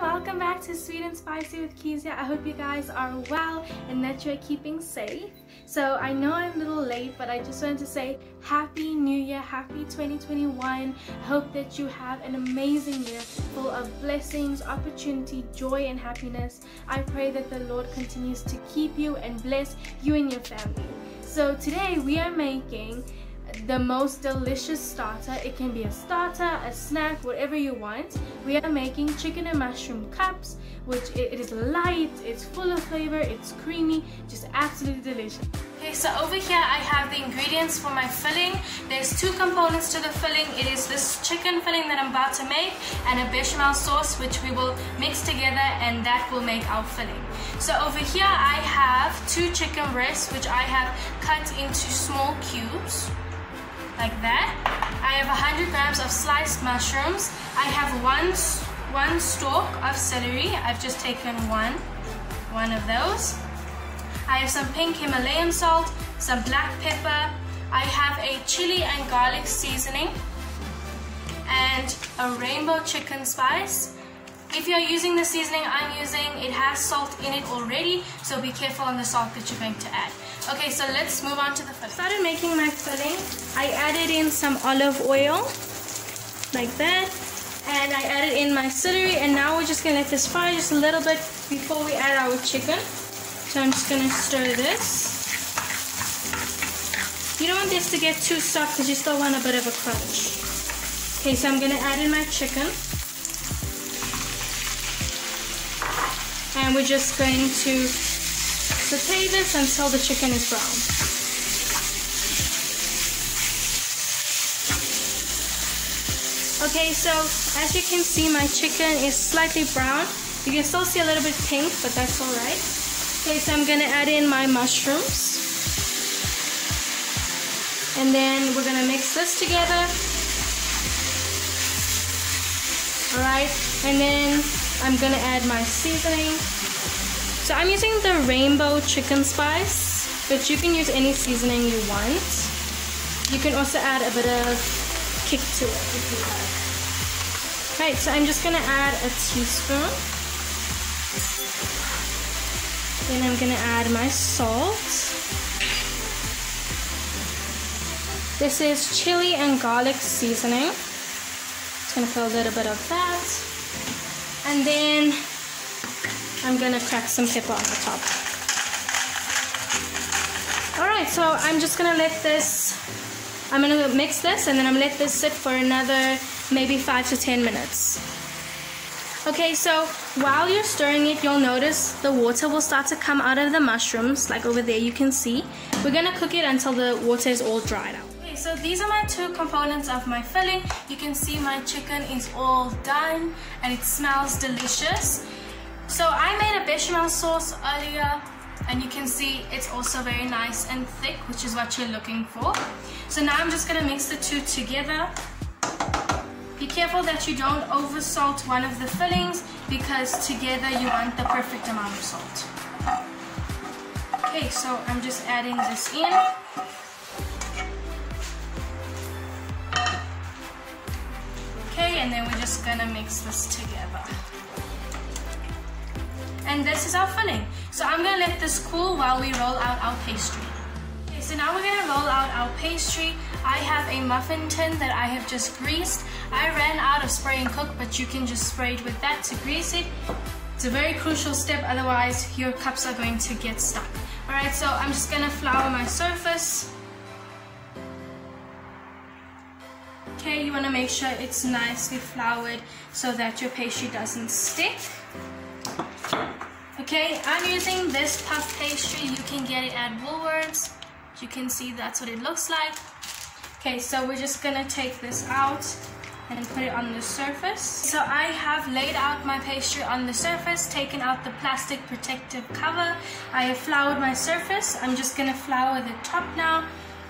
welcome back to Sweet and Spicy with Keziah. I hope you guys are well and that you're keeping safe. So I know I'm a little late, but I just wanted to say Happy New Year, Happy 2021. Hope that you have an amazing year full of blessings, opportunity, joy, and happiness. I pray that the Lord continues to keep you and bless you and your family. So today we are making the most delicious starter. It can be a starter, a snack, whatever you want. We are making chicken and mushroom cups, which it is light, it's full of flavor, it's creamy, just absolutely delicious. Okay, so over here I have the ingredients for my filling. There's two components to the filling. It is this chicken filling that I'm about to make and a bechamel sauce which we will mix together and that will make our filling. So over here I have two chicken breasts which I have cut into small cubes like that. I have 100 grams of sliced mushrooms. I have one, one stalk of celery. I've just taken one, one of those. I have some pink Himalayan salt, some black pepper. I have a chili and garlic seasoning and a rainbow chicken spice. If you're using the seasoning I'm using, it has salt in it already, so be careful on the salt that you're going to add. Okay, so let's move on to the filling. Started making my filling. I added in some olive oil, like that. And I added in my celery, and now we're just gonna let this fry just a little bit before we add our chicken. So I'm just gonna stir this. You don't want this to get too soft because you still want a bit of a crunch. Okay, so I'm gonna add in my chicken. And we're just going to saute this until the chicken is brown. Okay, so as you can see, my chicken is slightly brown. You can still see a little bit pink, but that's all right. Okay, so I'm gonna add in my mushrooms. And then we're gonna mix this together. All right, and then I'm gonna add my seasoning. So I'm using the rainbow chicken spice, but you can use any seasoning you want. You can also add a bit of kick to it if you like. Right, so I'm just gonna add a teaspoon. Then I'm gonna add my salt. This is chili and garlic seasoning. Just gonna put a little bit of that. And then I'm gonna crack some pepper on the top. All right, so I'm just gonna let this, I'm gonna mix this and then I'm gonna let this sit for another maybe five to 10 minutes. Okay, so while you're stirring it, you'll notice the water will start to come out of the mushrooms, like over there you can see. We're gonna cook it until the water is all dried out Okay, so these are my two components of my filling. You can see my chicken is all done and it smells delicious. So I made a bechamel sauce earlier and you can see it's also very nice and thick, which is what you're looking for. So now I'm just gonna mix the two together. Be careful that you don't over salt one of the fillings because together you want the perfect amount of salt. Okay, so I'm just adding this in. Okay, and then we're just gonna mix this together. And this is our filling. So I'm gonna let this cool while we roll out our pastry. Okay, so now we're gonna roll out our pastry. I have a muffin tin that I have just greased. I ran out of spray and cook, but you can just spray it with that to grease it. It's a very crucial step, otherwise your cups are going to get stuck. Alright, so I'm just gonna flour my surface. Okay, you want to make sure it's nicely floured so that your pastry doesn't stick. Okay, I'm using this puff pastry. You can get it at Woolworths. You can see that's what it looks like. Okay, so we're just gonna take this out and put it on the surface. So I have laid out my pastry on the surface, taken out the plastic protective cover. I have floured my surface. I'm just gonna flour the top now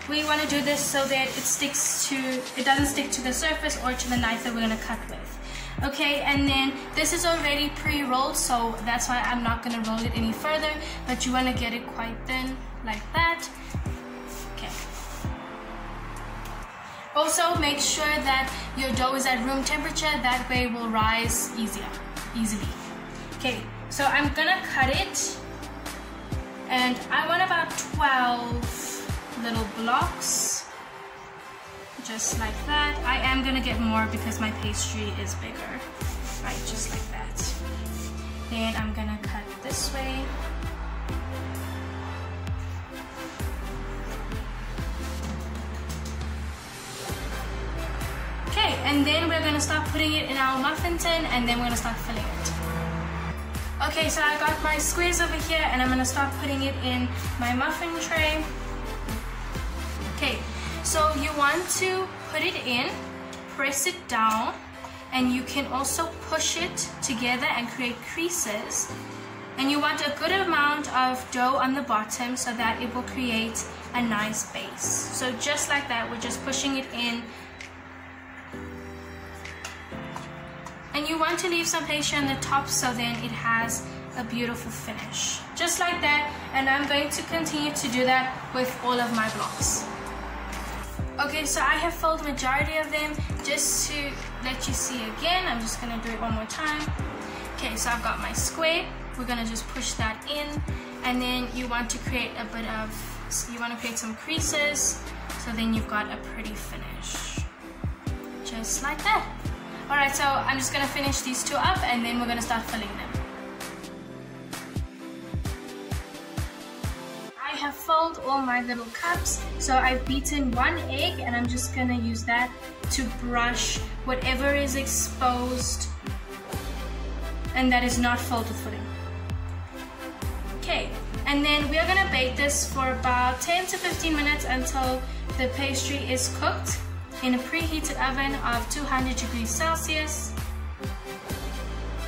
we want to do this so that it sticks to, it doesn't stick to the surface or to the knife that we're to cut with. Okay, and then this is already pre-rolled, so that's why I'm not to roll it any further, but you want to get it quite thin, like that. Okay. Also, make sure that your dough is at room temperature, that way it will rise easier. easily. Okay, so I'm gonna cut it and I want about 12 little blocks just like that. I am gonna get more because my pastry is bigger, right, just like that. Then I'm gonna cut this way. Okay, and then we're gonna start putting it in our muffin tin and then we're gonna start filling it. Okay, so I got my squares over here and I'm gonna start putting it in my muffin tray. Okay, so you want to put it in, press it down, and you can also push it together and create creases. And you want a good amount of dough on the bottom so that it will create a nice base. So just like that, we're just pushing it in And you want to leave some pastry on the top so then it has a beautiful finish. Just like that, and I'm going to continue to do that with all of my blocks. Okay, so I have filled majority of them just to let you see again. I'm just gonna do it one more time. Okay, so I've got my square. We're gonna just push that in and then you want to create a bit of, you wanna create some creases so then you've got a pretty finish. Just like that. Alright, so I'm just gonna finish these two up and then we're gonna start filling them. All my little cups, so I've beaten one egg and I'm just gonna use that to brush whatever is exposed and that is not filled with pudding. Okay, and then we are gonna bake this for about 10 to 15 minutes until the pastry is cooked in a preheated oven of 200 degrees Celsius.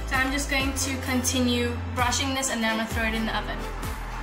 So I'm just going to continue brushing this and then I'm gonna throw it in the oven.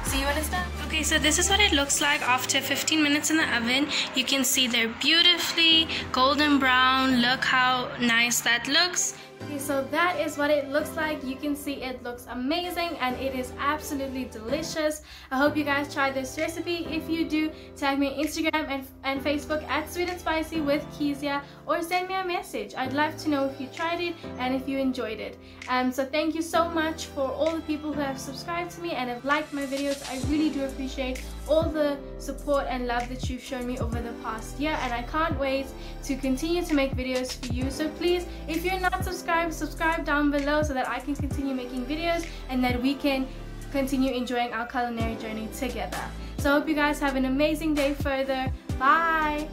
See when it's done? Okay, so this is what it looks like after 15 minutes in the oven. You can see they're beautifully golden brown. Look how nice that looks. Okay, so that is what it looks like. You can see it looks amazing and it is absolutely delicious. I hope you guys try this recipe. If you do, tag me on Instagram and, and Facebook at Sweet and Spicy with Keziah or send me a message. I'd love to know if you tried it and if you enjoyed it. Um, so thank you so much for all the people who have subscribed to me and have liked my videos. I really do appreciate all the support and love that you've shown me over the past year and I can't wait to continue to make videos for you. So please, if you're not subscribed, subscribe down below so that I can continue making videos and that we can continue enjoying our culinary journey together. So I hope you guys have an amazing day further. Bye!